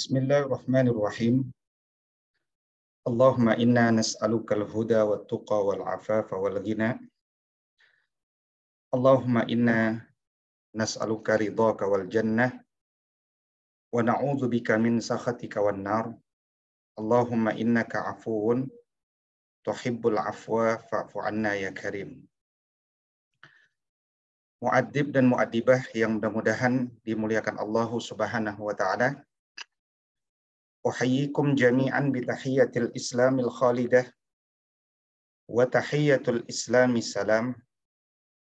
Bismillahirrahmanirrahim. Allahumma inna nas'aluka al-huda wa tuqa wal afafa wal ghina. Allahumma inna nas'aluka ridhaka wal jannah wa na'udzu bika min sakhatika wan nar. Allahumma innaka afuwun tuhibbul afwa fa'fu anna ya karim. Mu'addib dan mu'addibah yang mudah-mudahan dimuliakan Allah Subhanahu wa taala. أحييكم جميعا بتحية الإسلام الخالدة وتحية الإسلام السلام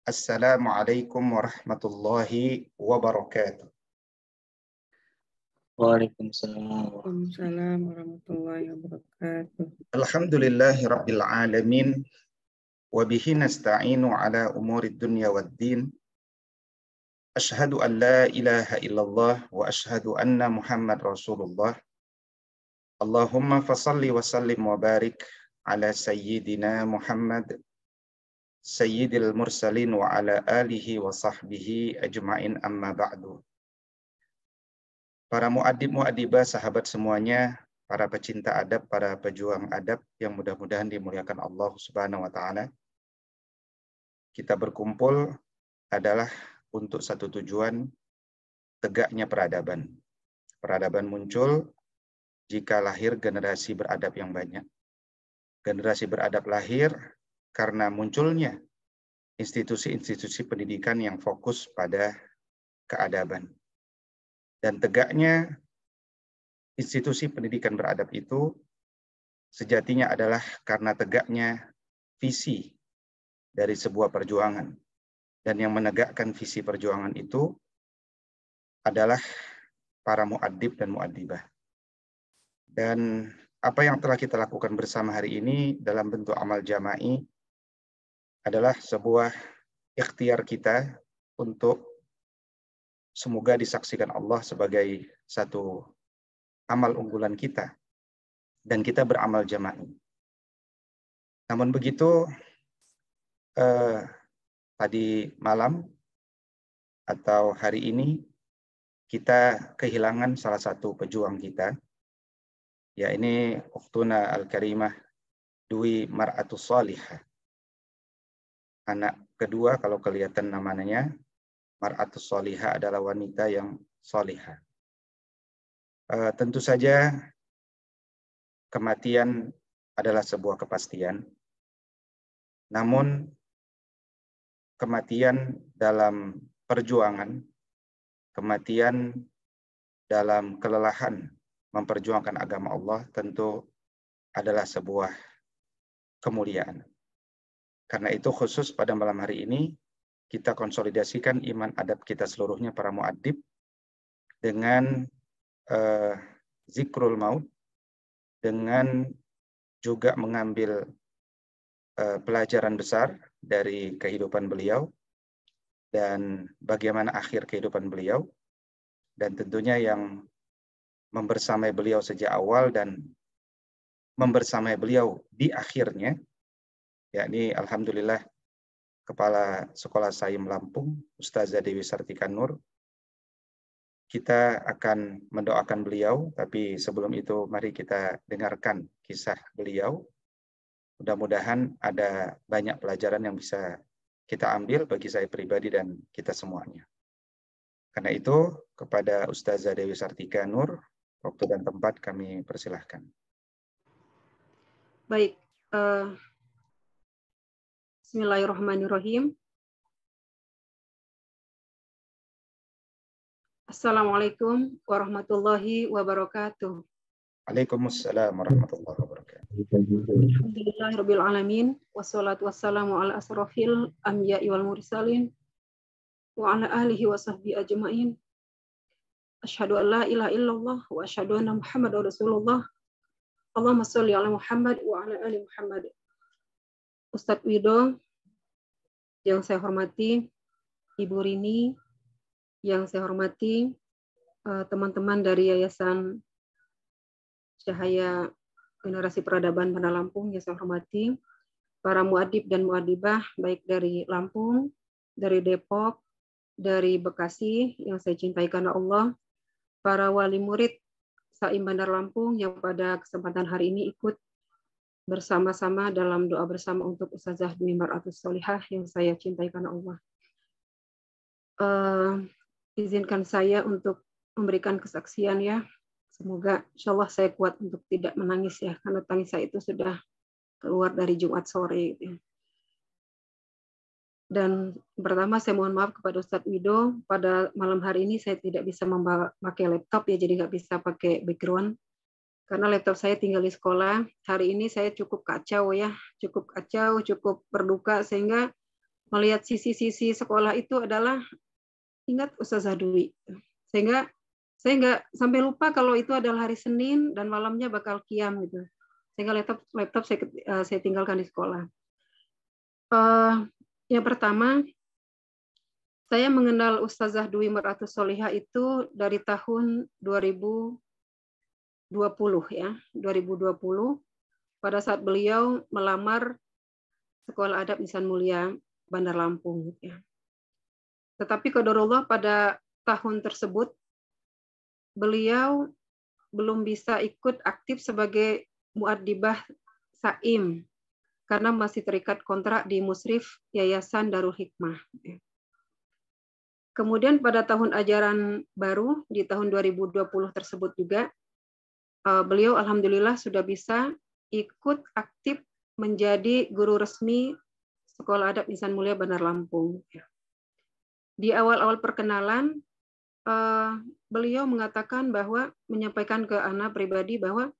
السلام عليكم ورحمة الله وبركاته. وعليكم السلام ورحمة الله وبركاته. الحمد لله رب العالمين وبه نستعين على أمور الدنيا والدين. أشهد أن لا إله إلا الله وأشهد أن محمد رسول الله. Allahumma fasalli wa sallim wa barik ala sayyidina Muhammad sayyidil mursalin wa ala alihi wa sahbihi ajma'in amma ba'du. Para muadib muadibah sahabat semuanya, para pecinta adab, para pejuang adab yang mudah-mudahan dimuliakan Allah Subhanahu wa taala. Kita berkumpul adalah untuk satu tujuan tegaknya peradaban. Peradaban muncul jika lahir generasi beradab yang banyak. Generasi beradab lahir karena munculnya institusi-institusi pendidikan yang fokus pada keadaban. Dan tegaknya institusi pendidikan beradab itu sejatinya adalah karena tegaknya visi dari sebuah perjuangan. Dan yang menegakkan visi perjuangan itu adalah para muadib dan muadibah. Dan apa yang telah kita lakukan bersama hari ini dalam bentuk amal jama'i adalah sebuah ikhtiar kita untuk semoga disaksikan Allah sebagai satu amal unggulan kita dan kita beramal jama'i. Namun begitu eh, tadi malam atau hari ini kita kehilangan salah satu pejuang kita ya ini Uktuna Al-Karimah Dwi Mar'atus Salihah. Anak kedua kalau kelihatan namanya mar'atus solihah adalah wanita yang solihah. Uh, tentu saja kematian adalah sebuah kepastian. Namun kematian dalam perjuangan, kematian dalam kelelahan memperjuangkan agama Allah tentu adalah sebuah kemuliaan. Karena itu khusus pada malam hari ini kita konsolidasikan iman adab kita seluruhnya para muadib dengan uh, zikrul maut dengan juga mengambil uh, pelajaran besar dari kehidupan beliau dan bagaimana akhir kehidupan beliau dan tentunya yang membersamai beliau sejak awal dan membersamai beliau di akhirnya yakni alhamdulillah Kepala Sekolah Saim Lampung, Ustazah Dewi Sartika Nur. Kita akan mendoakan beliau, tapi sebelum itu mari kita dengarkan kisah beliau. Mudah-mudahan ada banyak pelajaran yang bisa kita ambil bagi saya pribadi dan kita semuanya. Karena itu, kepada Ustazah Dewi Sartika Nur, waktu dan tempat kami persilahkan. Baik, uh, Bismillahirrahmanirrahim. Assalamualaikum warahmatullahi wabarakatuh. Waalaikumsalam warahmatullahi wabarakatuh. Alhamdulillahirabbil alamin wassalatu wassalamu ala asrofil anbiya'i wal mursalin wa ala alihi wa sahbihi ajmain. Asyhadu an la ilaha illallah wa asyhadu anna Muhammadar Rasulullah. Allahumma shalli ala Muhammad wa ala ali Muhammad. Ustadz Wido, yang saya hormati Ibu Rini, yang saya hormati eh, teman-teman dari Yayasan Cahaya Generasi Peradaban Pada Lampung, yang saya hormati para muadib dan muadibah, baik dari Lampung, dari Depok, dari Bekasi, yang saya cintai karena Allah, para wali murid Saim Bandar Lampung yang pada kesempatan hari ini ikut bersama-sama dalam doa bersama untuk Ustazah Dwi Maratus Solihah yang saya cintai karena Allah. Uh, izinkan saya untuk memberikan kesaksian ya. Semoga insya Allah saya kuat untuk tidak menangis ya, karena tangis saya itu sudah keluar dari Jumat sore. Gitu. Dan pertama saya mohon maaf kepada Ustadz Wido, pada malam hari ini saya tidak bisa memakai laptop ya, jadi nggak bisa pakai background karena laptop saya tinggal di sekolah. Hari ini saya cukup kacau ya, cukup kacau, cukup berduka sehingga melihat sisi-sisi sekolah itu adalah ingat Ustazah Dwi. Sehingga saya nggak sampai lupa kalau itu adalah hari Senin dan malamnya bakal kiam gitu. Sehingga laptop laptop saya uh, saya tinggalkan di sekolah. Uh, yang pertama, saya mengenal Ustazah Dwi Meratus Solihah itu dari tahun 2000 2020 ya, 2020 pada saat beliau melamar Sekolah Adab Insan Mulia Bandar Lampung ya. Tetapi Allah pada tahun tersebut beliau belum bisa ikut aktif sebagai muadibah Saim karena masih terikat kontrak di Musrif Yayasan Darul Hikmah. Ya. Kemudian pada tahun ajaran baru di tahun 2020 tersebut juga Eh, beliau alhamdulillah sudah bisa ikut aktif menjadi guru resmi Sekolah Adab Insan Mulia Bandar Lampung. Di awal-awal perkenalan, eh, beliau mengatakan bahwa menyampaikan ke Ana pribadi bahwa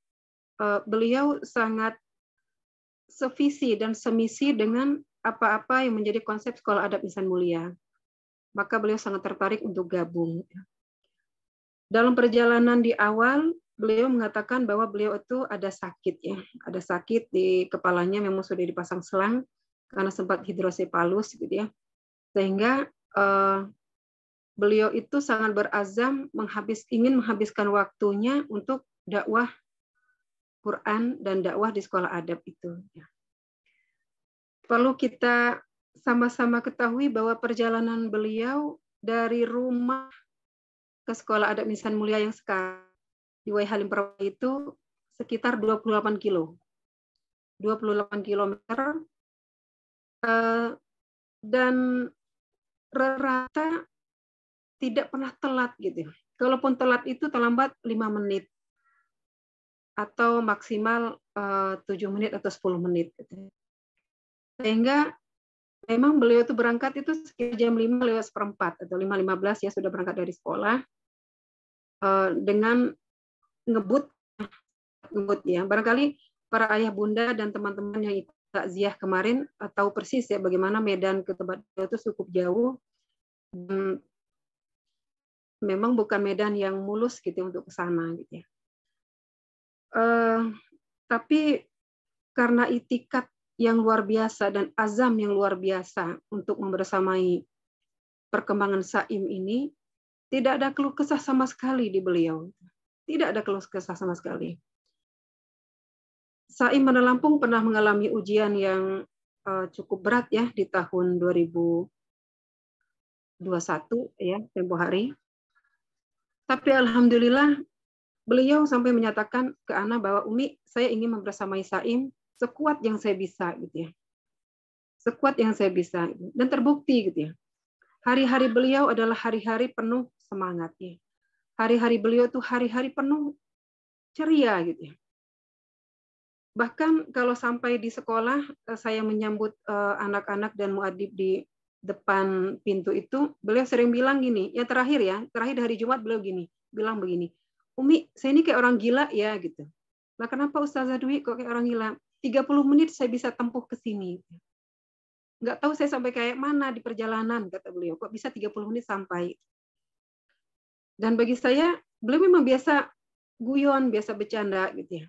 eh, beliau sangat sevisi dan semisi dengan apa-apa yang menjadi konsep Sekolah Adab Insan Mulia. Maka beliau sangat tertarik untuk gabung. Dalam perjalanan di awal, beliau mengatakan bahwa beliau itu ada sakit ya, ada sakit di kepalanya memang sudah dipasang selang karena sempat hidrosepalus gitu ya. Sehingga uh, beliau itu sangat berazam menghabis ingin menghabiskan waktunya untuk dakwah Quran dan dakwah di sekolah adab itu. Ya. Perlu kita sama-sama ketahui bahwa perjalanan beliau dari rumah ke sekolah adab Insan Mulia yang sekarang di Wai Halim Perawan itu sekitar 28 kilo. 28 kilometer eh, dan rata tidak pernah telat gitu. Kalaupun telat itu terlambat 5 menit atau maksimal eh, tujuh menit atau 10 menit. Gitu. Sehingga memang beliau itu berangkat itu sekitar jam 5 lewat seperempat atau 5.15 ya sudah berangkat dari sekolah eh, dengan ngebut ngebut ya. Barangkali para ayah bunda dan teman-teman yang ikut takziah kemarin eh, tahu persis ya bagaimana medan ke tempat itu cukup jauh. Memang bukan medan yang mulus gitu untuk ke sana gitu ya. Uh, tapi karena itikat yang luar biasa dan azam yang luar biasa untuk membersamai perkembangan Saim ini, tidak ada keluh kesah sama sekali di beliau. Tidak ada keluh kesah sama sekali. Saim Bandar Lampung pernah mengalami ujian yang uh, cukup berat ya di tahun 2021 ya tempo hari. Tapi alhamdulillah beliau sampai menyatakan ke Ana bahwa Umi saya ingin membersamai Saim sekuat yang saya bisa gitu ya. Sekuat yang saya bisa dan terbukti gitu ya. Hari-hari beliau adalah hari-hari penuh semangat ya hari-hari beliau itu hari-hari penuh ceria gitu ya. Bahkan kalau sampai di sekolah eh, saya menyambut eh, anak-anak dan muadib di depan pintu itu, beliau sering bilang gini, ya terakhir ya, terakhir hari Jumat beliau gini, bilang begini, Umi, saya ini kayak orang gila ya gitu. Lah kenapa Ustazah Dwi kok kayak orang gila? 30 menit saya bisa tempuh ke sini. Nggak tahu saya sampai kayak mana di perjalanan, kata beliau. Kok bisa 30 menit sampai? Dan bagi saya, beliau memang biasa guyon, biasa bercanda gitu ya.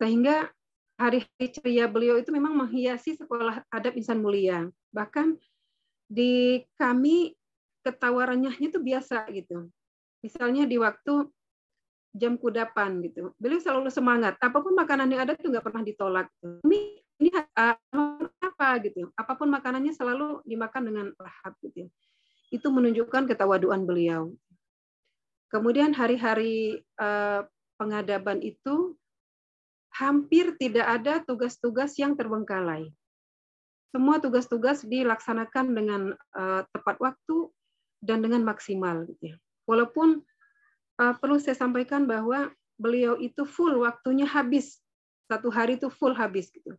Sehingga hari-hari ceria beliau itu memang menghiasi sekolah adab insan mulia. Bahkan di kami ketawarannya itu biasa gitu. Misalnya di waktu jam kudapan gitu. Beliau selalu semangat. Apa pun makanan yang ada itu nggak pernah ditolak. Ini ini apa gitu. Apa pun makanannya selalu dimakan dengan lahap gitu. Itu menunjukkan ketawaduan beliau. Kemudian hari-hari uh, pengadaban itu hampir tidak ada tugas-tugas yang terbengkalai. Semua tugas-tugas dilaksanakan dengan uh, tepat waktu dan dengan maksimal. Gitu ya. Walaupun uh, perlu saya sampaikan bahwa beliau itu full waktunya habis satu hari itu full habis gitu.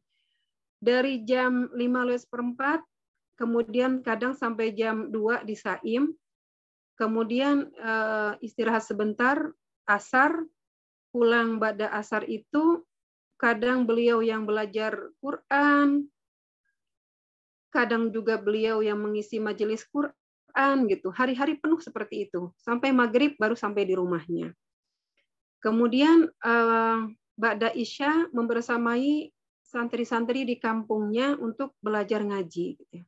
Dari jam 5 lewat seperempat, kemudian kadang sampai jam 2 di Saim, kemudian uh, istirahat sebentar, asar, pulang pada asar itu kadang beliau yang belajar Quran, kadang juga beliau yang mengisi majelis Quran gitu. Hari-hari penuh seperti itu. Sampai maghrib baru sampai di rumahnya. Kemudian uh, Ba'da Isya membersamai santri-santri di kampungnya untuk belajar ngaji. Gitu.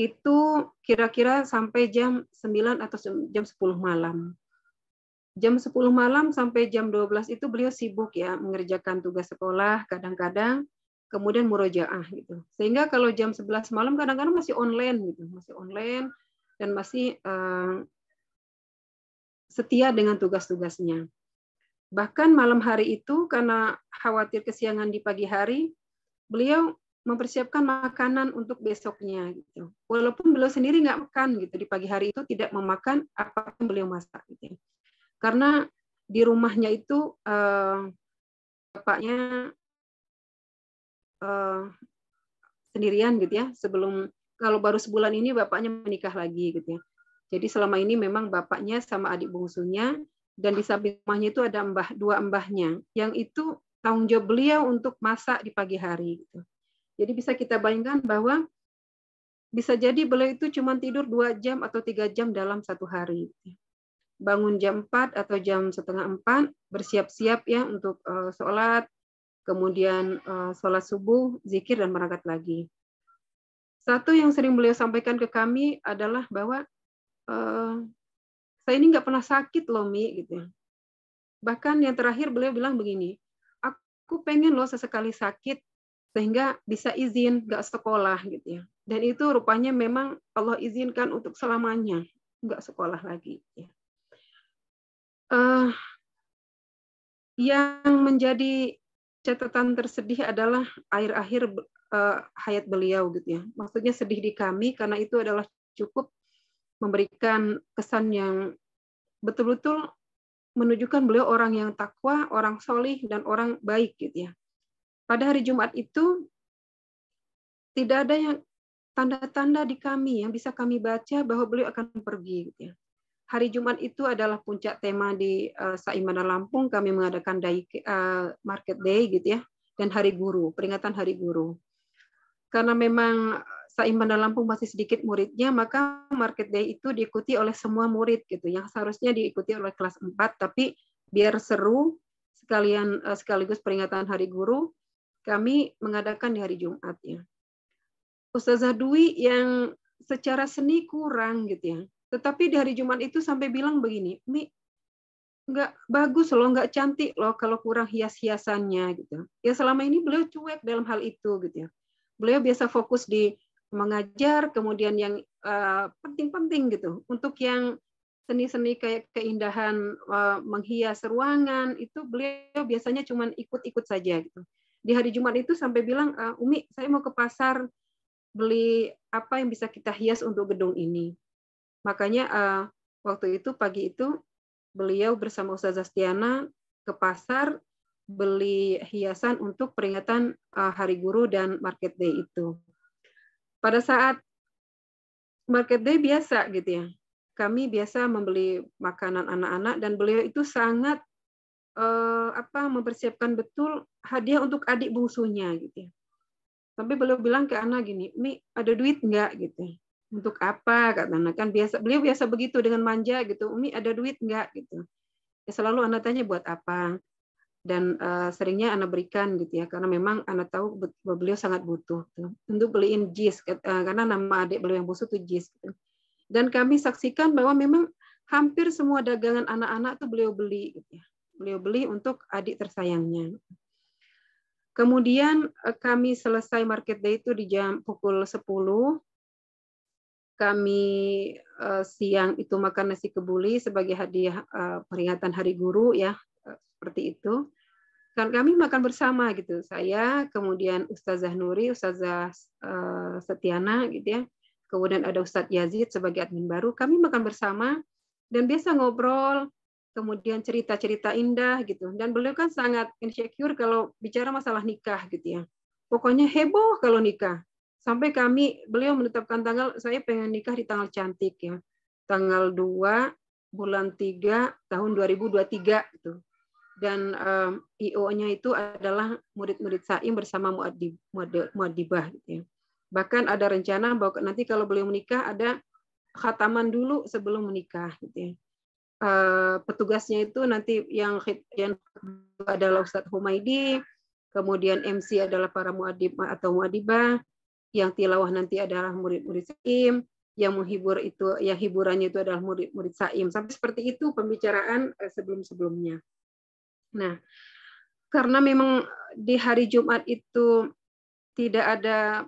Itu kira-kira sampai jam 9 atau jam 10 malam jam 10 malam sampai jam 12 itu beliau sibuk ya mengerjakan tugas sekolah kadang-kadang kemudian murojaah gitu. Sehingga kalau jam 11 malam kadang-kadang masih online gitu, masih online dan masih uh, setia dengan tugas-tugasnya. Bahkan malam hari itu karena khawatir kesiangan di pagi hari, beliau mempersiapkan makanan untuk besoknya gitu. Walaupun beliau sendiri nggak makan gitu di pagi hari itu tidak memakan apa yang beliau masak gitu. Karena di rumahnya itu uh, bapaknya uh, sendirian gitu ya. Sebelum kalau baru sebulan ini bapaknya menikah lagi gitu ya. Jadi selama ini memang bapaknya sama adik bungsunya dan di samping rumahnya itu ada mbah dua mbahnya yang itu tanggung jawab beliau untuk masak di pagi hari gitu. Jadi bisa kita bayangkan bahwa bisa jadi beliau itu cuma tidur dua jam atau tiga jam dalam satu hari. Gitu bangun jam 4 atau jam setengah 4, bersiap-siap ya untuk uh, sholat, kemudian uh, sholat subuh, zikir, dan berangkat lagi. Satu yang sering beliau sampaikan ke kami adalah bahwa uh, saya ini nggak pernah sakit loh, Mi. Gitu. Ya. Bahkan yang terakhir beliau bilang begini, aku pengen loh sesekali sakit sehingga bisa izin nggak sekolah gitu ya. Dan itu rupanya memang Allah izinkan untuk selamanya nggak sekolah lagi. Ya uh, yang menjadi catatan tersedih adalah akhir-akhir uh, hayat beliau gitu ya. Maksudnya sedih di kami karena itu adalah cukup memberikan kesan yang betul-betul menunjukkan beliau orang yang takwa, orang solih, dan orang baik gitu ya. Pada hari Jumat itu tidak ada yang tanda-tanda di kami yang bisa kami baca bahwa beliau akan pergi gitu ya hari Jumat itu adalah puncak tema di uh, Saimana Lampung. Kami mengadakan day, uh, market day gitu ya, dan hari guru, peringatan hari guru. Karena memang Saimana Lampung masih sedikit muridnya, maka market day itu diikuti oleh semua murid gitu, yang seharusnya diikuti oleh kelas 4, tapi biar seru sekalian uh, sekaligus peringatan hari guru, kami mengadakan di hari Jumat ya. Ustazah Dwi yang secara seni kurang gitu ya tetapi di hari Jumat itu sampai bilang begini, Mi, nggak bagus loh, nggak cantik loh kalau kurang hias-hiasannya gitu. Ya selama ini beliau cuek dalam hal itu gitu ya. Beliau biasa fokus di mengajar, kemudian yang eh, penting-penting gitu. Untuk yang seni-seni kayak keindahan uh, menghias ruangan itu beliau biasanya cuma ikut-ikut saja gitu. Di hari Jumat itu sampai bilang, uh, Umi, saya mau ke pasar beli apa yang bisa kita hias untuk gedung ini. Makanya uh, waktu itu pagi itu beliau bersama Ustazah Stiana ke pasar beli hiasan untuk peringatan uh, Hari Guru dan Market Day itu. Pada saat Market Day biasa gitu ya, kami biasa membeli makanan anak-anak dan beliau itu sangat uh, apa mempersiapkan betul hadiah untuk adik bungsunya gitu ya. Sampai beliau bilang ke anak gini, Mi ada duit nggak? gitu. Untuk apa? kata anak. Kan biasa beliau biasa begitu dengan manja gitu. Umi ada duit nggak? gitu. Ya selalu anak tanya buat apa dan uh, seringnya anak berikan gitu ya karena memang anak tahu beliau sangat butuh tuh, untuk beliin jis uh, karena nama adik beliau yang butuh tuh jis gitu. dan kami saksikan bahwa memang hampir semua dagangan anak-anak tuh beliau beli gitu ya. Beliau beli untuk adik tersayangnya. Kemudian uh, kami selesai market day itu di jam pukul 10 kami uh, siang itu makan nasi kebuli sebagai hadiah uh, peringatan Hari Guru ya seperti itu. Kan kami makan bersama gitu. Saya, kemudian Ustazah Nuri, Ustazah uh, Setiana gitu ya. Kemudian ada Ustadz Yazid sebagai admin baru. Kami makan bersama dan biasa ngobrol, kemudian cerita-cerita indah gitu. Dan beliau kan sangat insecure kalau bicara masalah nikah gitu ya. Pokoknya heboh kalau nikah sampai kami beliau menetapkan tanggal saya pengen nikah di tanggal cantik ya tanggal 2 bulan 3 tahun 2023 itu dan um, IO-nya itu adalah murid-murid Saim bersama muadib, muadibah gitu ya. Bahkan ada rencana bahwa nanti kalau beliau menikah ada khataman dulu sebelum menikah gitu ya. Uh, petugasnya itu nanti yang yang adalah Ustadz Humaidi, kemudian MC adalah para muadib atau muadibah, yang tilawah nanti adalah murid-murid Saim, yang menghibur itu yang hiburannya itu adalah murid-murid Saim. Sampai seperti itu pembicaraan eh, sebelum-sebelumnya. Nah, karena memang di hari Jumat itu tidak ada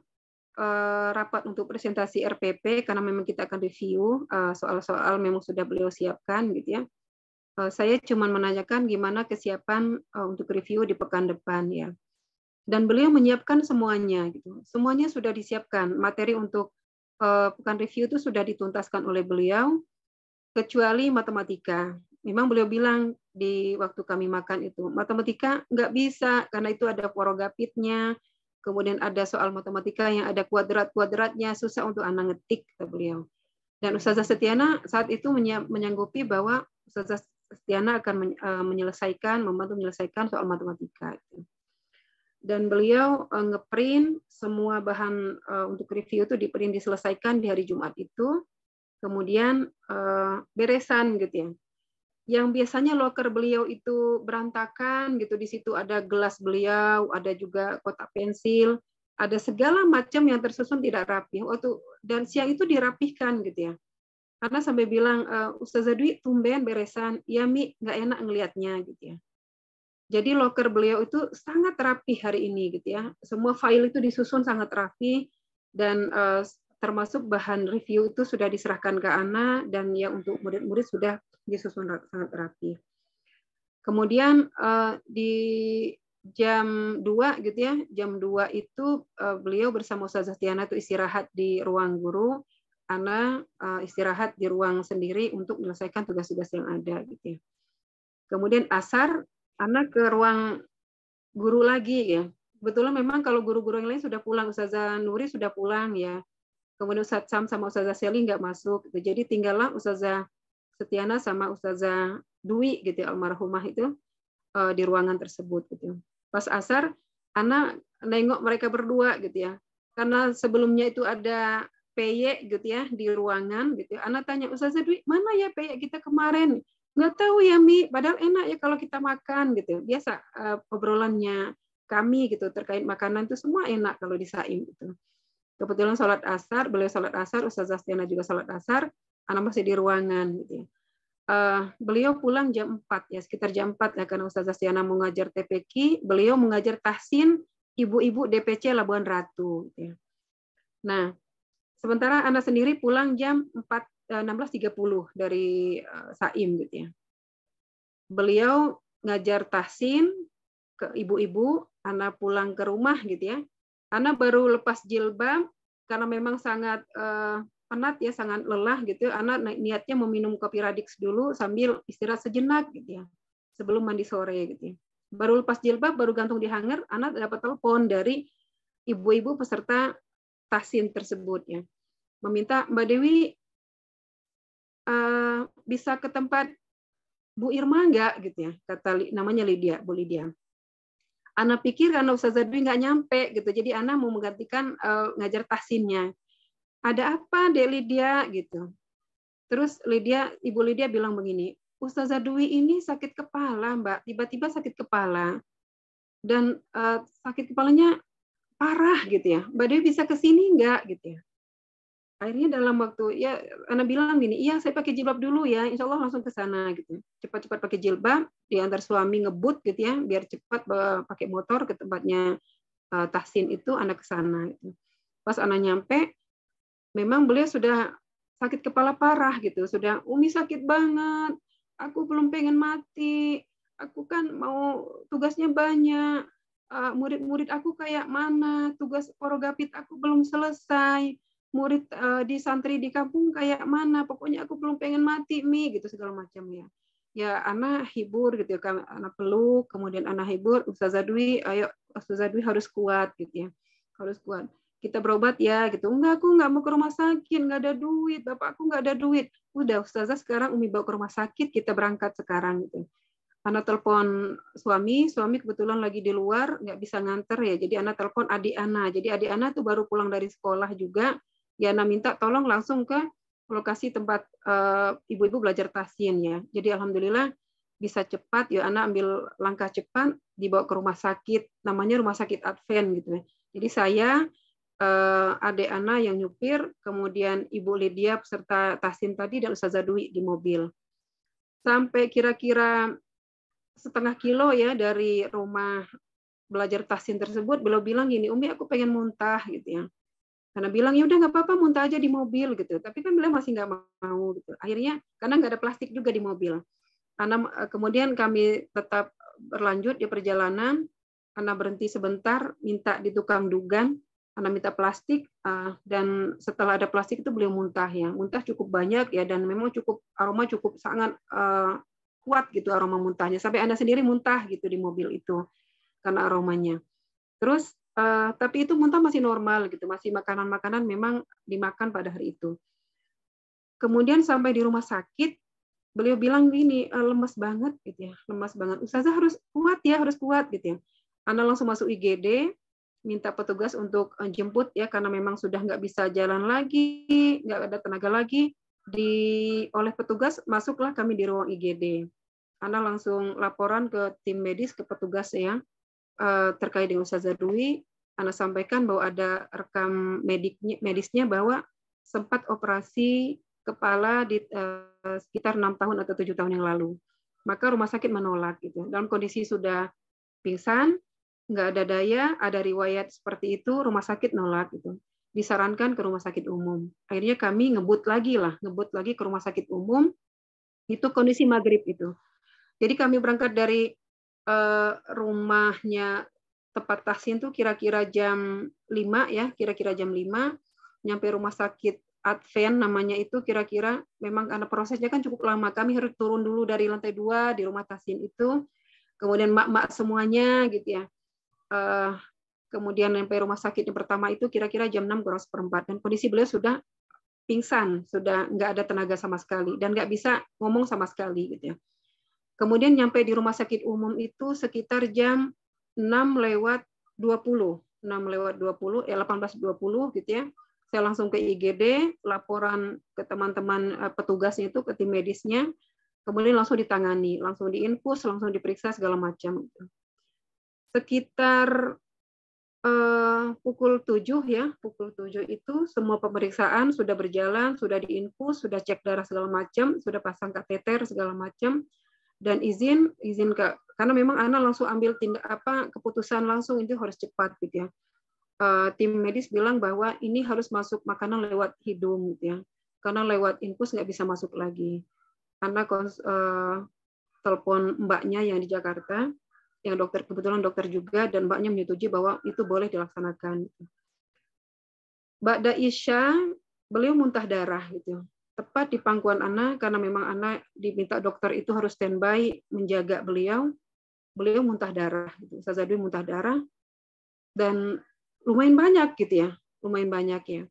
uh, rapat untuk presentasi RPP karena memang kita akan review uh, soal-soal memang sudah beliau siapkan gitu ya. Uh, saya cuma menanyakan gimana kesiapan uh, untuk review di pekan depan ya dan beliau menyiapkan semuanya gitu. Semuanya sudah disiapkan. Materi untuk uh, pekan review itu sudah dituntaskan oleh beliau kecuali matematika. Memang beliau bilang di waktu kami makan itu, matematika nggak bisa karena itu ada porogapitnya, kemudian ada soal matematika yang ada kuadrat-kuadratnya, susah untuk anak ngetik, kata beliau. Dan Ustazah Setiana saat itu menyanggupi bahwa Ustazah Setiana akan eh, menyelesaikan, membantu menyelesaikan soal matematika. dan beliau uh, ngeprint semua bahan uh, untuk review itu diprint diselesaikan di hari Jumat itu kemudian beresan gitu ya yang biasanya loker beliau itu berantakan gitu. Di situ ada gelas beliau ada juga kotak pensil ada segala macam yang tersusun tidak rapi. Waktu dan siang itu dirapihkan gitu ya. Karena sampai bilang Ustazah Dwi tumben beresan. Ya Mi nggak enak ngelihatnya gitu ya. Jadi loker beliau itu sangat rapi hari ini gitu ya. Semua file itu disusun sangat rapi dan uh, termasuk bahan review itu sudah diserahkan ke Ana dan ya untuk murid-murid sudah disusun sangat rapi. Kemudian uh, di jam 2 gitu ya, jam 2 itu uh, beliau bersama Ustazah Tiana itu istirahat di ruang guru, Ana uh, istirahat di ruang sendiri untuk menyelesaikan tugas-tugas yang ada gitu ya. Kemudian asar anak ke ruang guru lagi ya. Kebetulan memang kalau guru-guru yang lain sudah pulang, Ustazah Nuri sudah pulang ya. Kemudian Ustaz Sam sama Ustazah Seli nggak masuk. Gitu. Jadi tinggallah Ustazah Setiana sama Ustazah Dwi gitu almarhumah itu uh, di ruangan tersebut gitu. Pas asar, anak nengok mereka berdua gitu ya. Karena sebelumnya itu ada PY gitu ya di ruangan gitu. Anak tanya Ustazah Dwi, mana ya PY kita kemarin? nggak tahu ya Mi, padahal enak ya kalau kita makan gitu. Biasa uh, obrolannya kami gitu terkait makanan itu semua enak kalau di Saim gitu. Kebetulan sholat asar, beliau sholat asar, Ustazah Stiana juga sholat asar, anak masih di ruangan gitu. Uh, beliau pulang jam 4 ya, sekitar jam 4 ya karena Ustazah Stiana mengajar TPQ, beliau mengajar tahsin ibu-ibu DPC Labuan Ratu gitu ya. Nah, sementara anak sendiri pulang jam 4 16.30 dari eh, Saim gitu ya. Beliau ngajar tahsin ke ibu-ibu, anak pulang ke rumah gitu ya. Anak baru lepas jilbab karena memang sangat uh, penat ya, sangat lelah gitu. Anak niatnya meminum kopi radix dulu sambil istirahat sejenak gitu ya. Sebelum mandi sore gitu ya. Baru lepas jilbab, baru gantung di hanger, anak dapat telepon dari ibu-ibu peserta tahsin tersebut ya. Meminta Mbak Dewi uh, bisa ke tempat Bu Irma enggak gitu ya kata namanya Lydia Bu Lydia Ana pikir karena Ustazah Dwi nggak nyampe gitu. Jadi Ana mau menggantikan uh, ngajar tahsinnya. Ada apa Dek Lydia? Gitu. Terus Lydia Ibu Lydia bilang begini Ustazah Dwi ini sakit kepala Mbak. Tiba-tiba sakit kepala. Dan uh, sakit kepalanya parah gitu ya. Mbak Dewi bisa ke sini enggak gitu ya akhirnya dalam waktu ya anak bilang gini iya saya pakai jilbab dulu ya insya Allah langsung ke sana gitu cepat-cepat pakai jilbab diantar suami ngebut gitu ya biar cepat pakai motor ke tempatnya uh, tahsin itu anak ke sana gitu. pas anak nyampe memang beliau sudah sakit kepala parah gitu. Sudah Umi sakit banget. Aku belum pengen mati. Aku kan mau tugasnya banyak. Eh, murid-murid aku kayak mana? Tugas porogapit aku belum selesai. Murid uh, di santri di kampung kayak mana? Pokoknya aku belum pengen mati, Mi, gitu segala macam ya. Ya anak hibur gitu ya anak peluk kemudian anak hibur Ustazah Dwi ayo Ustazah Dwi harus kuat gitu ya. Harus kuat. Kita berobat ya gitu. Enggak aku nggak mau ke rumah sakit nggak ada duit bapak aku nggak ada duit. Udah Ustazah sekarang Umi bawa ke rumah sakit kita berangkat sekarang gitu. Anak telepon suami suami kebetulan lagi di luar nggak bisa nganter ya. Jadi anak telepon adik Ana. Jadi adik Ana tuh baru pulang dari sekolah juga ya Ana minta tolong langsung ke lokasi tempat uh, ibu-ibu belajar tasin ya. Jadi alhamdulillah bisa cepat ya anak ambil langkah cepat dibawa ke rumah sakit namanya rumah sakit Advent gitu ya. Jadi saya uh, adik anak yang nyupir kemudian Ibu Lydia peserta tasin tadi dan Ustazah Dwi di mobil. Sampai kira-kira setengah kilo ya dari rumah belajar tasin tersebut beliau bilang gini Umi aku pengen muntah gitu ya karena bilang ya udah nggak apa-apa muntah aja di mobil gitu. Tapi kan beliau masih nggak mau gitu. Akhirnya karena nggak ada plastik juga di mobil. Karena eh, kemudian kami tetap berlanjut di perjalanan karena berhenti sebentar minta di tukang dugan karena minta plastik eh, dan setelah ada plastik itu beliau muntah ya. Muntah cukup banyak ya dan memang cukup aroma cukup sangat eh, kuat gitu aroma muntahnya. Sampai anda sendiri muntah gitu di mobil itu karena aromanya. Terus Uh, tapi itu muntah masih normal gitu, masih makanan-makanan memang dimakan pada hari itu. Kemudian sampai di rumah sakit, beliau bilang gini, e, lemas banget gitu ya, lemas banget. Ustazah harus kuat ya, harus kuat gitu ya. Anda langsung masuk IGD, minta petugas untuk e, jemput ya karena memang sudah nggak bisa jalan lagi, nggak ada tenaga lagi. Di oleh petugas masuklah kami di ruang IGD. Anda langsung laporan ke tim medis ke petugas ya Eh, terkait dengan Ustazah Dwi, Anda sampaikan bahwa ada rekam mediknya, medisnya bahwa sempat operasi kepala di uh, sekitar enam tahun atau tujuh tahun yang lalu. Maka rumah sakit menolak gitu. Dalam kondisi sudah pingsan, nggak ada daya, ada riwayat seperti itu, rumah sakit nolak gitu. Disarankan ke rumah sakit umum. Akhirnya kami ngebut lagi lah, ngebut lagi ke rumah sakit umum. Itu kondisi maghrib itu. Jadi kami berangkat dari uh, rumahnya tepat Tahsin tuh kira-kira jam 5 ya, kira-kira jam 5 nyampe rumah sakit Advent namanya itu kira-kira memang karena prosesnya kan cukup lama. Kami harus turun dulu dari lantai dua di rumah Tahsin itu. Kemudian mak-mak semuanya gitu ya. Uh, kemudian sampai rumah sakit yang pertama itu kira-kira jam 6 kurang seperempat. Dan kondisi beliau sudah pingsan, sudah nggak ada tenaga sama sekali. Dan nggak bisa ngomong sama sekali gitu ya. Kemudian nyampe di rumah sakit umum itu sekitar jam 6 lewat 20. 6 lewat 20, ya 18.20 gitu ya. Saya langsung ke IGD, laporan ke teman-teman eh, petugasnya itu, ke tim medisnya, kemudian langsung ditangani, langsung diinfus, langsung diperiksa segala macam. Sekitar uh, pukul 7 ya, pukul 7 itu semua pemeriksaan sudah berjalan, sudah diinfus, sudah cek darah segala macam, sudah pasang kateter segala macam dan izin izin ke karena memang anak langsung ambil tindak apa keputusan langsung itu harus cepat gitu ya. Uh, tim medis bilang bahwa ini harus masuk makanan lewat hidung gitu ya. Karena lewat infus nggak bisa masuk lagi. Karena uh, telepon mbaknya yang di Jakarta, yang dokter kebetulan dokter juga dan mbaknya menyetujui bahwa itu boleh dilaksanakan. Mbak Daisha beliau muntah darah gitu tepat di pangkuan Ana karena memang Ana diminta dokter itu harus standby menjaga beliau. Beliau muntah darah, gitu. Sazadwi muntah darah dan lumayan banyak gitu ya, lumayan banyak ya.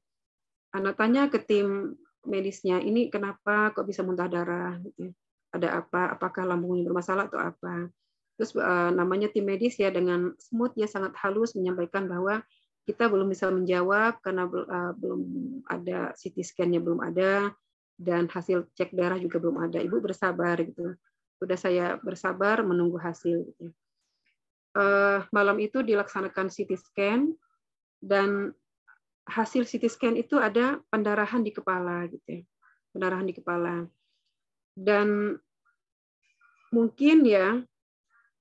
Ana tanya ke tim medisnya, ini kenapa kok bisa muntah darah? Gitu ya. Ada apa? Apakah lambungnya bermasalah atau apa? Terus uh, namanya tim medis ya dengan smooth ya sangat halus menyampaikan bahwa kita belum bisa menjawab karena uh, belum ada CT scan-nya belum ada, dan hasil cek darah juga belum ada. Ibu bersabar gitu. Sudah saya bersabar menunggu hasil. Gitu. Uh, malam itu dilaksanakan CT scan dan hasil CT scan itu ada pendarahan di kepala gitu ya. Pendarahan di kepala. Dan mungkin ya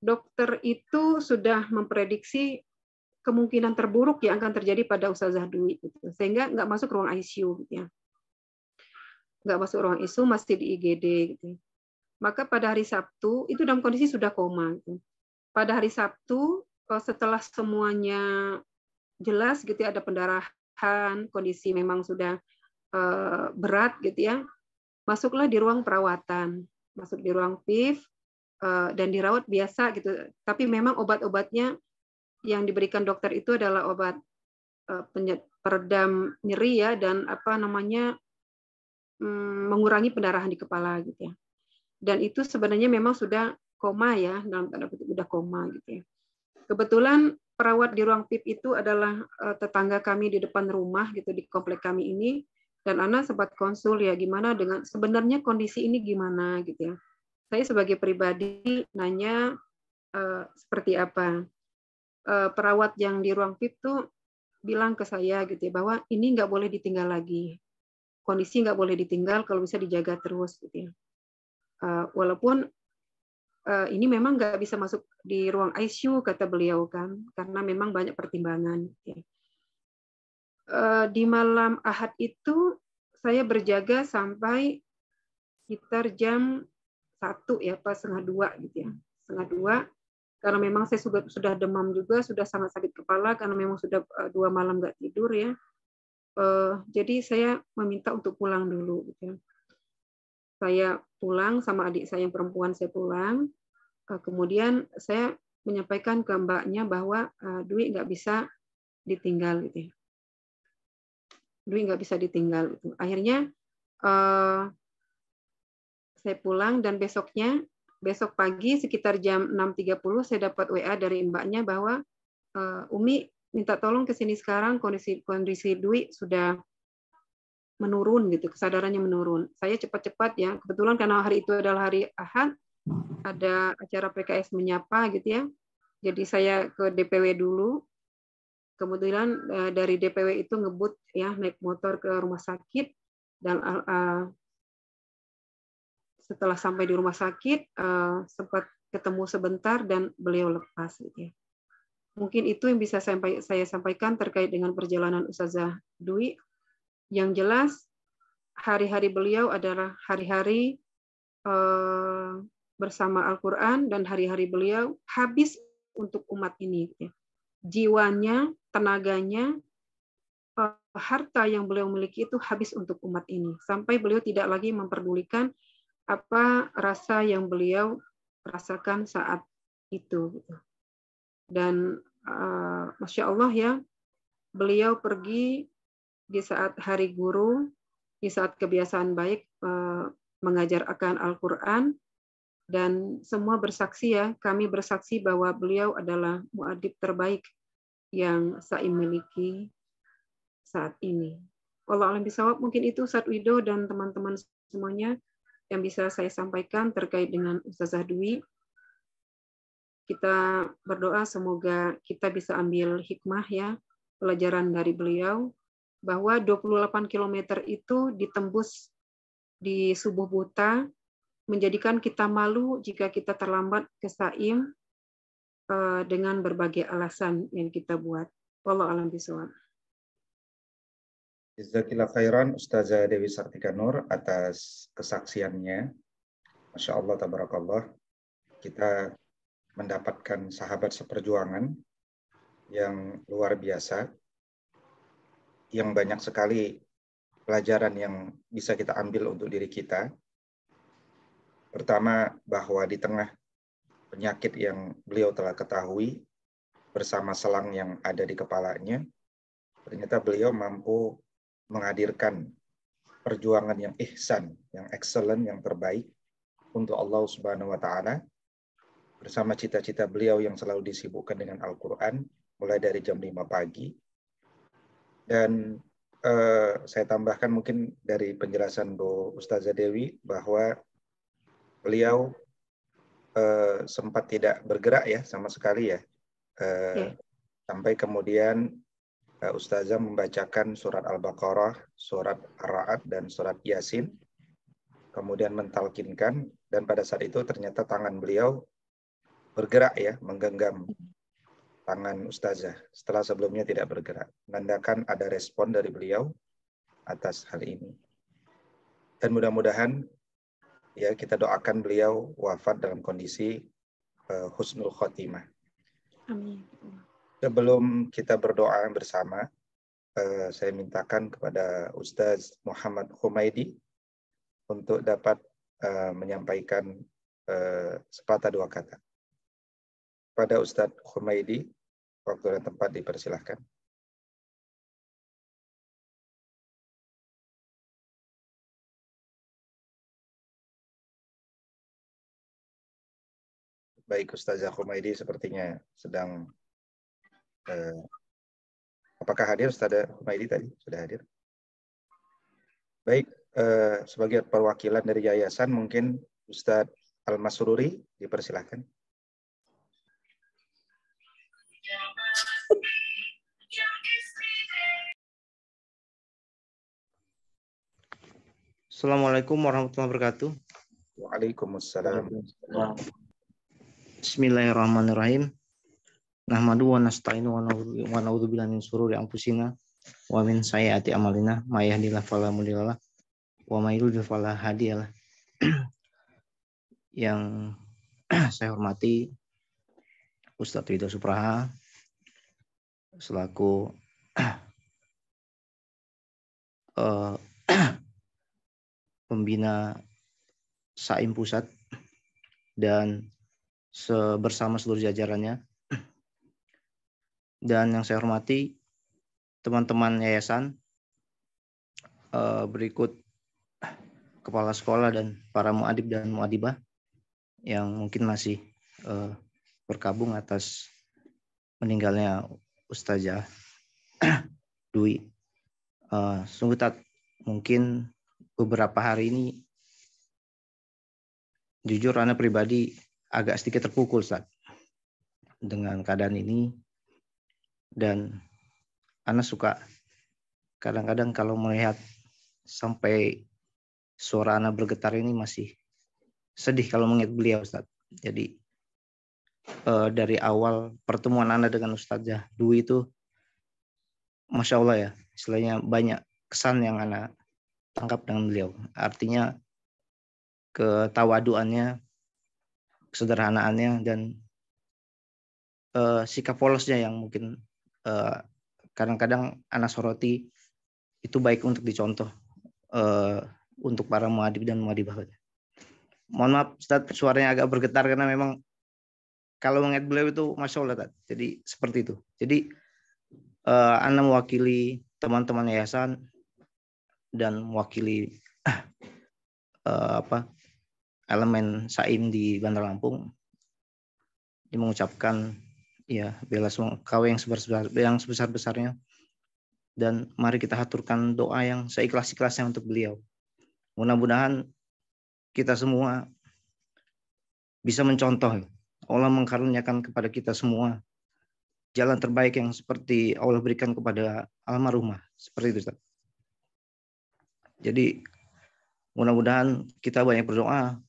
dokter itu sudah memprediksi kemungkinan terburuk yang akan terjadi pada Ustazah Dwi gitu. Sehingga nggak masuk ruang ICU gitu ya nggak masuk ruang ISU, masih di IGD gitu. Maka pada hari Sabtu itu dalam kondisi sudah koma. Gitu. Pada hari Sabtu eh, setelah semuanya jelas gitu ya ada pendarahan, kondisi memang sudah uh, berat gitu ya. Masuklah di ruang perawatan, masuk di ruang PIV uh, dan dirawat biasa gitu. Tapi memang obat-obatnya yang diberikan dokter itu adalah obat uh, peredam nyeri ya dan apa namanya mengurangi pendarahan di kepala gitu ya. Dan itu sebenarnya memang sudah koma ya dalam tanda kutip sudah koma gitu ya. Kebetulan perawat di ruang PIP itu adalah uh, tetangga kami di depan rumah gitu di komplek kami ini dan Ana sempat konsul ya gimana dengan sebenarnya kondisi ini gimana gitu ya. Saya sebagai pribadi nanya uh, seperti apa. Uh, perawat yang di ruang PIP tuh bilang ke saya gitu ya bahwa ini nggak boleh ditinggal lagi. Kondisi nggak boleh ditinggal kalau bisa dijaga terus gitu ya. Uh, walaupun uh, ini memang nggak bisa masuk di ruang ICU kata beliau kan karena memang banyak pertimbangan. Uh, di malam Ahad itu saya berjaga sampai sekitar jam satu ya pas setengah dua gitu ya setengah dua karena memang saya sudah demam juga sudah sangat sakit kepala karena memang sudah dua malam nggak tidur ya uh, jadi saya meminta untuk pulang dulu gitu ya saya pulang sama adik saya yang perempuan saya pulang. Eh, kemudian saya menyampaikan ke mbaknya bahwa uh, Dwi nggak bisa ditinggal gitu. Ya. Dwi nggak bisa ditinggal. Gitu. Akhirnya uh, saya pulang dan besoknya besok pagi sekitar jam 6.30 saya dapat WA dari mbaknya bahwa uh, Umi minta tolong ke sini sekarang kondisi kondisi Dwi sudah menurun gitu, kesadarannya menurun. Saya cepat-cepat ya, kebetulan karena hari itu adalah hari Ahad, ada acara PKS menyapa gitu ya. Jadi saya ke DPW dulu. Kemudian eh, dari DPW itu ngebut ya naik motor ke rumah sakit dan uh, setelah sampai di rumah sakit sempat ketemu sebentar dan beliau lepas gitu ya. Mungkin itu yang bisa saya sampaikan terkait dengan perjalanan Ustazah Dwi yang jelas hari-hari beliau adalah hari-hari uh, bersama Al-Quran dan hari-hari beliau habis untuk umat ini. Ya. Jiwanya, tenaganya, uh, harta yang beliau miliki itu habis untuk umat ini. Sampai beliau tidak lagi memperdulikan apa rasa yang beliau rasakan saat itu. Gitu. Dan uh, Masya Allah ya, beliau pergi di saat hari guru, di saat kebiasaan baik eh, mengajar akan Al-Quran, dan semua bersaksi ya, kami bersaksi bahwa beliau adalah muadib terbaik yang saya miliki saat ini. Allah alam bisawab, mungkin itu saat Wido dan teman-teman semuanya yang bisa saya sampaikan terkait dengan Ustazah Dwi. Kita berdoa semoga kita bisa ambil hikmah ya, pelajaran dari beliau, bahwa 28 km itu ditembus di subuh buta, menjadikan kita malu jika kita terlambat ke saim eh, dengan berbagai alasan yang kita buat. Wallahu alam bisawab. Jazakallah khairan Ustazah Dewi Sartika Nur atas kesaksiannya. Masya Allah, tabarakallah. Kita mendapatkan sahabat seperjuangan yang luar biasa yang banyak sekali pelajaran yang bisa kita ambil untuk diri kita. Pertama, bahwa di tengah penyakit yang beliau telah ketahui, bersama selang yang ada di kepalanya, ternyata beliau mampu menghadirkan perjuangan yang ihsan, yang excellent, yang terbaik untuk Allah Subhanahu wa taala bersama cita-cita beliau yang selalu disibukkan dengan Al-Qur'an mulai dari jam 5 pagi dan uh, saya tambahkan mungkin dari penjelasan Bu Ustazah Dewi bahwa beliau uh, sempat tidak bergerak ya sama sekali ya. Uh, yeah. Sampai kemudian uh, Ustazah membacakan surat Al-Baqarah, surat Ar-Ra'd, dan surat Yasin. Kemudian mentalkinkan dan pada saat itu ternyata tangan beliau bergerak ya, menggenggam tangan ustazah setelah sebelumnya tidak bergerak. Menandakan ada respon dari beliau atas hal ini. Dan mudah-mudahan ya kita doakan beliau wafat dalam kondisi uh, husnul khotimah. Amin. Sebelum kita berdoa bersama, uh, saya mintakan kepada Ustaz Muhammad Humaidi untuk dapat uh, menyampaikan uh, sepatah dua kata. Pada Ustadz Humaidi, waktu dan tempat dipersilahkan. Baik, Ustazah Humaidi sepertinya sedang eh, apakah hadir Ustazah Humaidi tadi? Sudah hadir? Baik, eh, sebagai perwakilan dari yayasan mungkin Ustadz Al-Masruri dipersilahkan. Assalamualaikum warahmatullahi wabarakatuh. Waalaikumsalam. Bismillahirrahmanirrahim. Nahmadu wa nasta'inu wa na'udzu billahi min syururi anfusina wa min sayyiati amalina may yahdihillahu fala mudhillalah wa may yudhlil fala hadiyalah. Yang saya hormati Ustadz Ridho Supraha selaku uh, pembina Saim Pusat dan bersama seluruh jajarannya. Dan yang saya hormati teman-teman yayasan eh, berikut kepala sekolah dan para muadib dan muadibah yang mungkin masih eh, berkabung atas meninggalnya Ustazah Dwi. Uh, sungguh tak mungkin beberapa hari ini jujur Anda pribadi agak sedikit terpukul saat dengan keadaan ini dan Ana suka kadang-kadang kalau melihat sampai suara Ana bergetar ini masih sedih kalau mengingat beliau Ustaz. Jadi eh, dari awal pertemuan Anda dengan Ustazah Dwi itu Masya Allah ya, istilahnya banyak kesan yang Anda tangkap dengan beliau. Artinya ketawaduannya kesederhanaannya dan uh, sikap polosnya yang mungkin eh, kadang-kadang anak soroti itu baik untuk dicontoh uh, untuk para muadib dan muadibah. Mohon maaf, Ustaz, suaranya agak bergetar karena memang kalau mengingat beliau itu masya Allah, Tad. jadi seperti itu. Jadi uh, Anda mewakili teman-teman yayasan dan mewakili uh, apa elemen Saim di Bandar Lampung. Dia mengucapkan ya bela sungkawa yang sebesar yang sebesar besarnya dan mari kita haturkan doa yang seikhlas ikhlasnya untuk beliau. Mudah-mudahan kita semua bisa mencontoh Allah mengkaruniakan kepada kita semua jalan terbaik yang seperti Allah berikan kepada almarhumah. Seperti itu Ustaz. Jadi mudah-mudahan kita banyak berdoa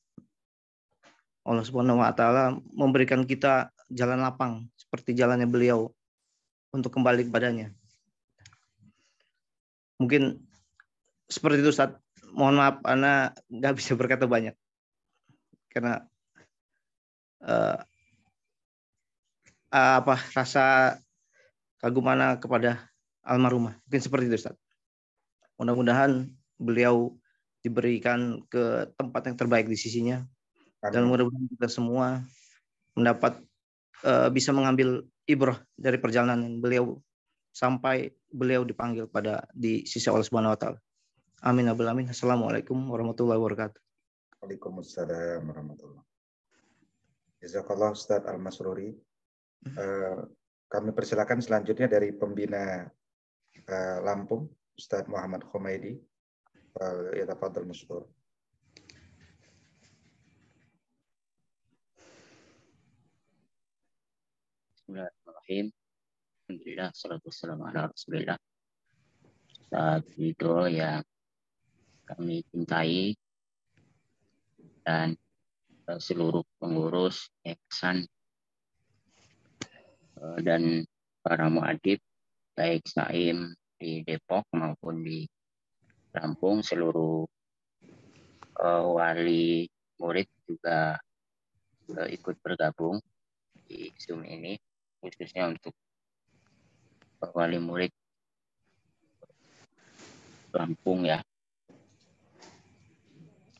Allah Subhanahu wa taala memberikan kita jalan lapang seperti jalannya beliau untuk kembali kepadanya. Mungkin seperti itu saat mohon maaf Ana nggak bisa berkata banyak karena uh, apa rasa kagum Ana kepada almarhumah mungkin seperti itu Ustaz. Mudah-mudahan beliau diberikan ke tempat yang terbaik di sisinya dan mudah-mudahan kita semua mendapat uh, bisa mengambil ibrah dari perjalanan beliau sampai beliau dipanggil pada di sisi Allah Subhanahu wa taala. Amin abul amin. Assalamualaikum warahmatullahi wabarakatuh. Waalaikumsalam warahmatullahi Jazakallah Ustaz Al-Masruri. Uh, kami persilakan selanjutnya dari pembina uh, Lampung, Ustaz Muhammad Khomeidi. Uh, ya tafadhal masykur. Bismillahirrahmanirrahim. Alhamdulillah, salatu wassalamu ala rasulillah. Saat itu yang kami cintai dan seluruh pengurus eksan eh, dan para muadib baik Saim di Depok maupun di Lampung seluruh uh, wali murid juga uh, ikut bergabung di Zoom ini khususnya untuk uh, wali murid Lampung ya.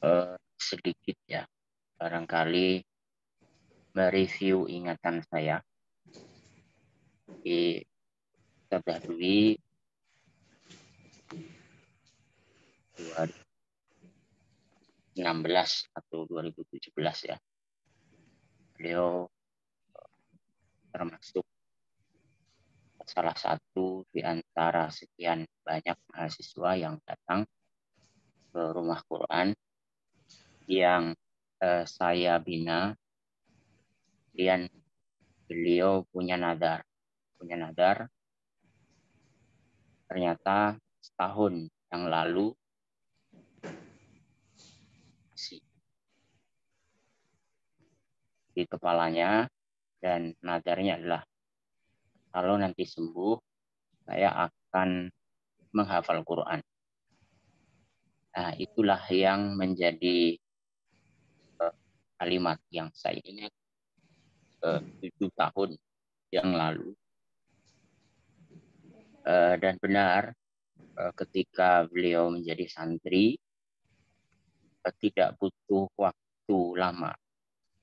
Uh, sedikit ya barangkali mereview ingatan saya. Di Dwi 2016 atau 2017 ya. Beliau eh, termasuk salah satu di antara sekian banyak mahasiswa yang datang ke rumah Quran yang eh, saya bina. Kemudian beliau punya nadar, punya nadar. Ternyata setahun yang lalu di kepalanya dan nadarnya adalah kalau nanti sembuh saya akan menghafal Quran. Nah, itulah yang menjadi uh, kalimat yang saya ingat uh, tujuh tahun yang lalu. Uh, dan benar ketika beliau menjadi santri tidak butuh waktu lama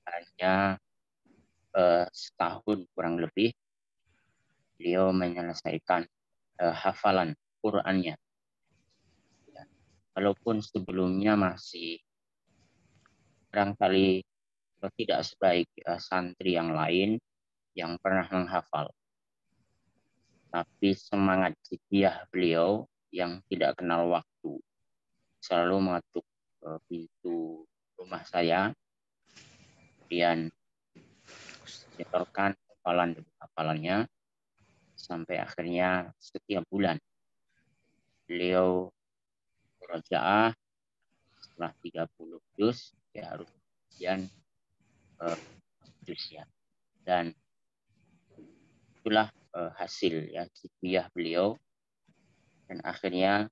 hanya uh, setahun kurang lebih beliau menyelesaikan uh, hafalan Qurannya. Ya. Walaupun sebelumnya masih barangkali tidak sebaik uh, santri yang lain yang pernah menghafal. Tapi semangat jidiah beliau yang tidak kenal waktu selalu mengetuk pintu rumah saya kemudian menyetorkan hafalan hafalannya sampai akhirnya setiap bulan. Beliau murojaah setelah 30 juz ya harus kemudian uh, dan itulah uh, hasil ya sitiah beliau. Dan akhirnya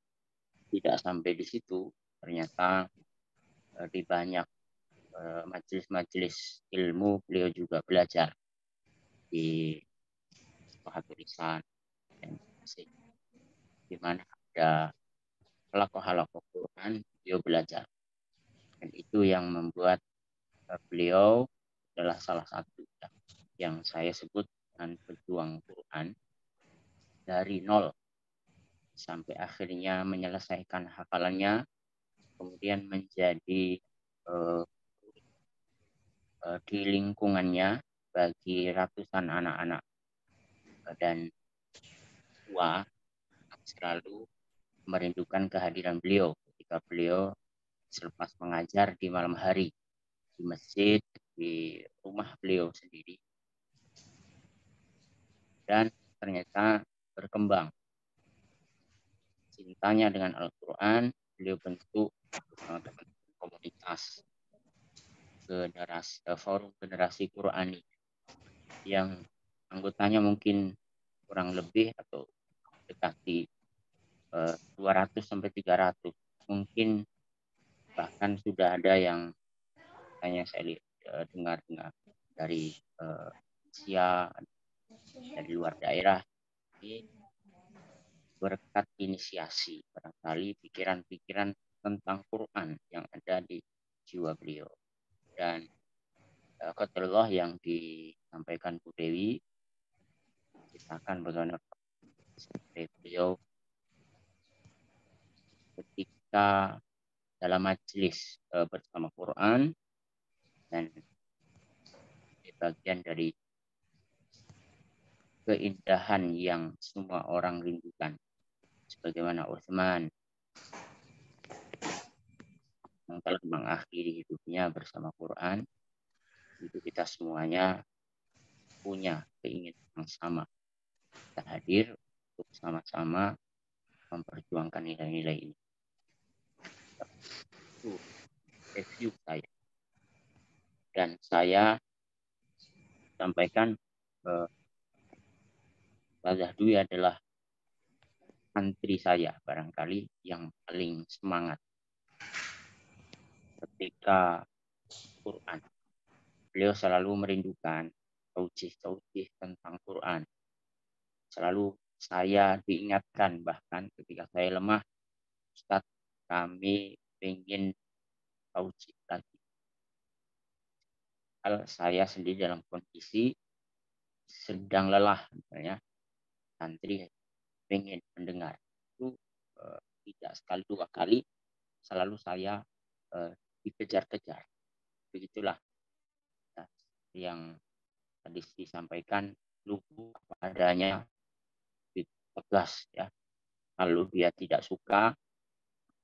tidak sampai di situ ternyata uh, di banyak Eh, majelis-majelis ilmu beliau juga belajar di sekolah tulisan dan di mana ada halakoh-halakoh Quran beliau belajar. Dan itu yang membuat eh, beliau adalah salah satu yang saya sebut dengan pejuang Quran dari nol sampai akhirnya menyelesaikan hafalannya kemudian menjadi uh, Eh, di lingkungannya bagi ratusan anak-anak. Dan tua selalu merindukan kehadiran beliau ketika beliau selepas mengajar di malam hari di masjid di rumah beliau sendiri. Dan ternyata berkembang. Cintanya dengan Al-Quran beliau bentuk komunitas generasi uh, forum generasi Qurani yang anggotanya mungkin kurang lebih atau dekati uh, 200 sampai 300 mungkin bahkan sudah ada yang hanya saya lihat, uh, dengar dengar dari uh, Asia dari luar daerah. Ini berkat inisiasi barangkali pikiran-pikiran tentang Quran yang ada di jiwa beliau dan uh, yang disampaikan Bu Dewi. Kita akan bagaimana beliau ketika dalam majelis uh, bersama Quran dan bagian dari keindahan yang semua orang rindukan sebagaimana Utsman yang telah mengakhiri hidupnya bersama Quran, itu kita semuanya punya keinginan yang sama. Kita hadir untuk sama-sama memperjuangkan nilai-nilai ini. Itu review saya. Dan saya sampaikan eh, Bazah Dwi adalah santri saya barangkali yang paling semangat ketika Quran. Beliau selalu merindukan taujih-taujih tentang Quran. Selalu saya diingatkan bahkan ketika saya lemah, Ustaz kami ingin taujih lagi. Hal saya sendiri dalam kondisi sedang lelah misalnya, santri ingin mendengar itu eh, tidak sekali dua kali selalu saya eh, dikejar-kejar begitulah ya, yang tadi disampaikan lugu padanya tegas ya kalau dia tidak suka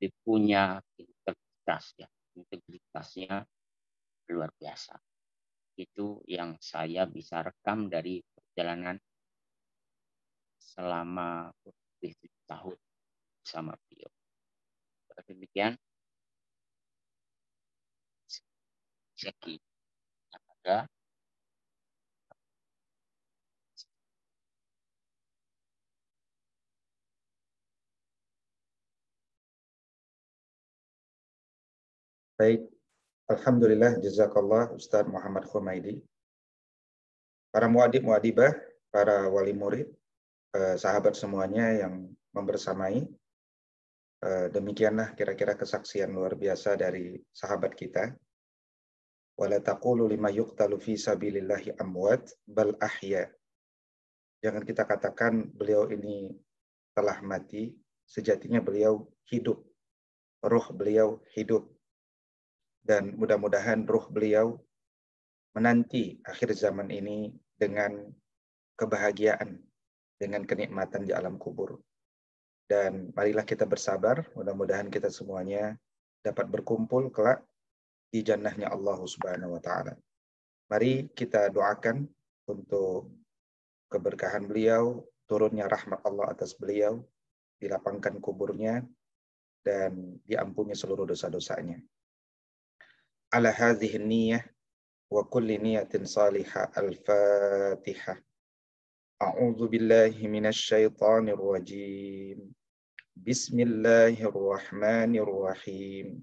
dia punya integritas ya integritasnya luar biasa itu yang saya bisa rekam dari perjalanan selama lebih tahun bersama beliau. Demikian. Seki. Ada Baik, Alhamdulillah, jazakallah Ustaz Muhammad Khumaidi. Para muadib muadibah, para wali murid, eh, sahabat semuanya yang membersamai. Eh, demikianlah kira-kira kesaksian luar biasa dari sahabat kita. Wala taqulu lima yuqtalu fi sabilillahi amwat bal. Jangan kita katakan beliau ini telah mati, sejatinya beliau hidup. Ruh beliau hidup dan mudah-mudahan ruh beliau menanti akhir zaman ini dengan kebahagiaan, dengan kenikmatan di alam kubur. Dan marilah kita bersabar, mudah-mudahan kita semuanya dapat berkumpul kelak di jannahnya Allah Subhanahu wa taala. Mari kita doakan untuk keberkahan beliau, turunnya rahmat Allah atas beliau, dilapangkan kuburnya dan diampuni seluruh dosa-dosanya. Ala hadhihi niyyah wa kulli niyatin salihah al-Fatihah. A'udzu billahi minasy syaithanir rajim. Bismillahirrahmanirrahim.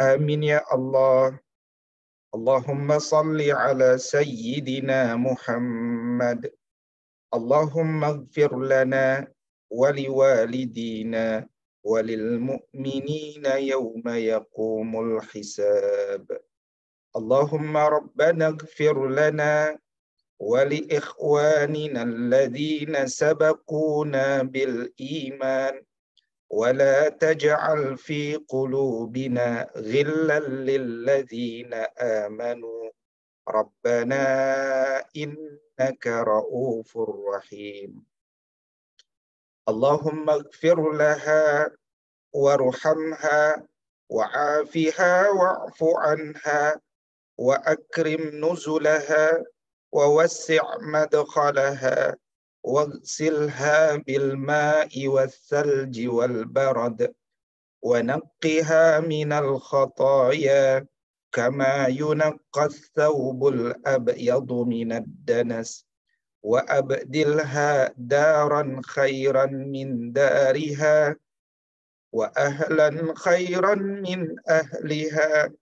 آمين يا الله. اللهم صل على سيدنا محمد. اللهم اغفر لنا ولوالدينا وللمؤمنين يوم يقوم الحساب. اللهم ربنا اغفر لنا ولإخواننا الذين سبقونا بالإيمان. ولا تجعل في قلوبنا غلا للذين آمنوا. ربنا إنك رؤوف رحيم. اللهم اغفر لها وارحمها وعافها واعف عنها وأكرم نزلها ووسع مدخلها واغسلها بالماء والثلج والبرد ونقها من الخطايا كما ينقى الثوب الأبيض من الدنس وأبدلها دارا خيرا من دارها وأهلا خيرا من أهلها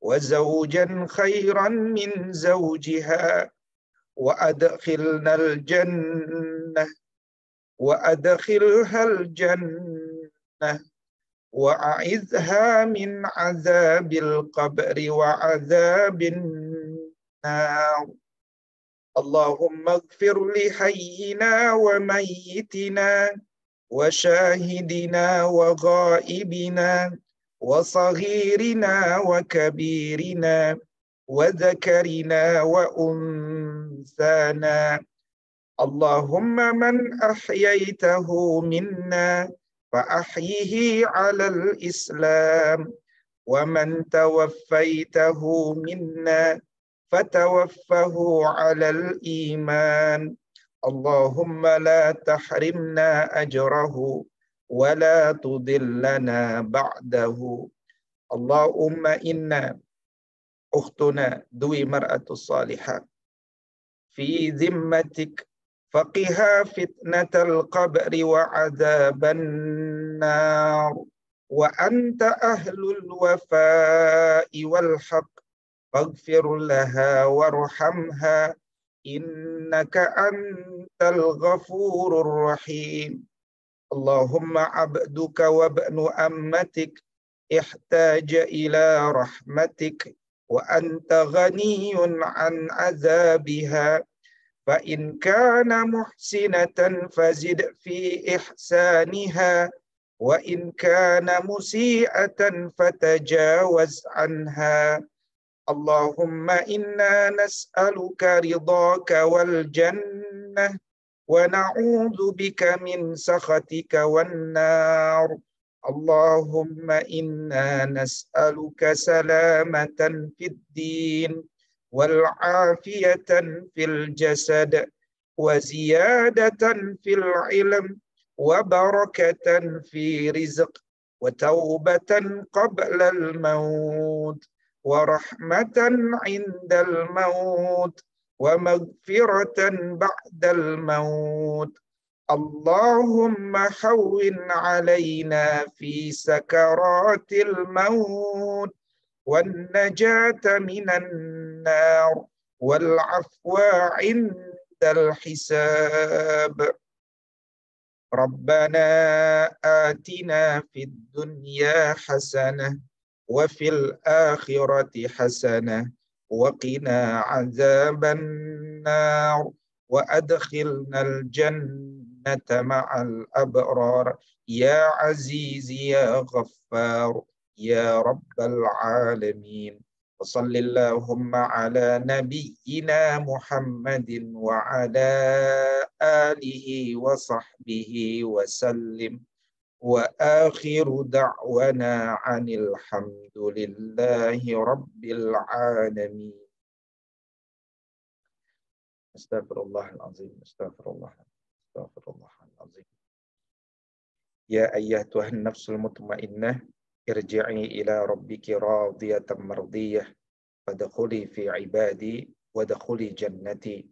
وزوجا خيرا من زوجها. وأدخلنا الجنة وأدخلها الجنة وأعذها من عذاب القبر وعذاب النار. اللهم اغفر لحينا وميتنا وشاهدنا وغائبنا وصغيرنا وكبيرنا. وذكرنا وأنثانا. اللهم من أحييته منا فأحيه على الإسلام. ومن توفيته منا فتوفه على الإيمان. اللهم لا تحرمنا أجره ولا تضلنا بعده. اللهم إنا أختنا ذوي مرأة الصالحة. في ذمتك فقها فتنة القبر وعذاب النار. وأنت أهل الوفاء والحق. فاغفر لها وارحمها. إنك أنت الغفور الرحيم. اللهم عبدك وابن أمتك. احتاج إلى رحمتك. وأنت غني عن عذابها. فإن كان محسنة فزد في إحسانها وإن كان مسيئة فتجاوز عنها. اللهم إنا نسألك رضاك والجنة ونعوذ بك من سخطك والنار. اللهم إنا نسألك سلامة في الدين والعافية في الجسد وزيادة في العلم وبركة في رزق وتوبة قبل الموت ورحمة عند الموت ومغفرة بعد الموت اللهم حون علينا في سكرات الموت والنجاة من النار والعفو عند الحساب. ربنا آتنا في الدنيا حسنة وفي الآخرة حسنة وقنا عذاب النار وأدخلنا الجنة مع الأبرار. يا عزيز يا غفار يا رب العالمين. وصل اللهم على نبينا محمد وعلى آله وصحبه وسلم. وآخر دعوانا عن الحمد لله رب العالمين. أستغفر الله العظيم أستغفر الله. استغفر Astagfirullahaladzim. Ya ayah Tuhan nafsul mutmainnah, irji'i ila rabbiki radiyatan mardiyah, fadakhuli fi ibadi, wadakhuli jannati.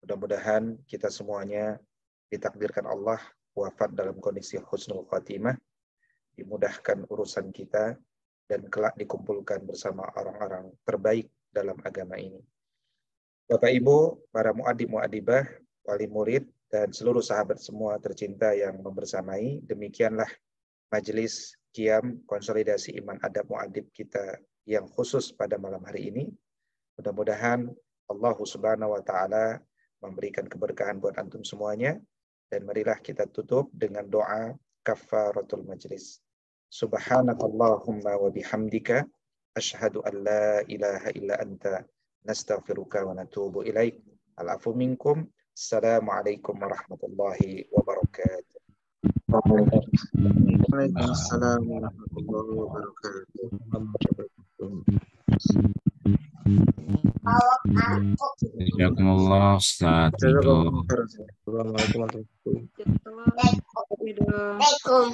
Mudah-mudahan kita semuanya ditakdirkan Allah wafat dalam kondisi husnul khatimah, dimudahkan urusan kita, dan kelak dikumpulkan bersama orang-orang terbaik dalam agama ini. Bapak Ibu, para muadib muadibah, wali murid, dan seluruh sahabat semua tercinta yang membersamai, demikianlah majelis kiam konsolidasi iman adab muadib kita yang khusus pada malam hari ini. Mudah-mudahan Allah Subhanahu wa taala memberikan keberkahan buat antum semuanya dan marilah kita tutup dengan doa kafaratul majlis. Subhanakallahumma wa bihamdika asyhadu an la ilaha illa anta nastaghfiruka wa natubu ilaik. Al-afu minkum. Assalamualaikum warahmatullahi wabarakatuh. Waalaikumsalam warahmatullahi wabarakatuh. Jazakumullah Ustaz. Assalamualaikum warahmatullahi wabarakatuh. Waalaikumsalam.